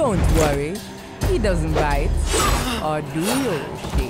Don't worry, he doesn't bite. Or do you,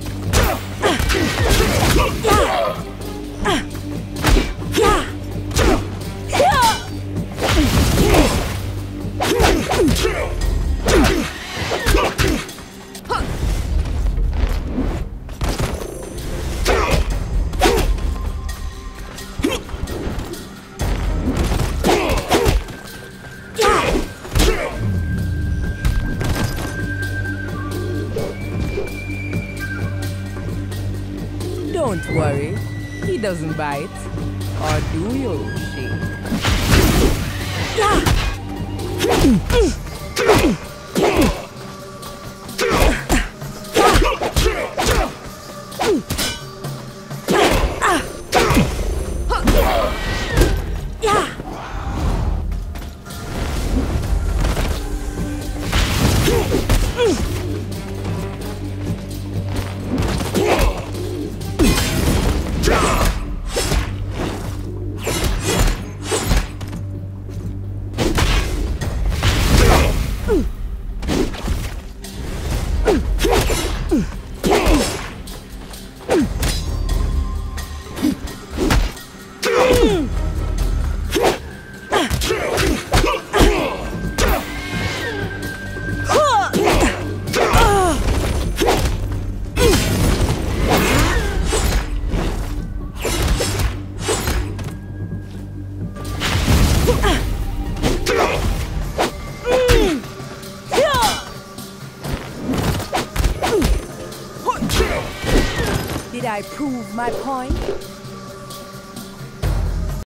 Don't worry, he doesn't bite. Or do you, she? Did I prove my point?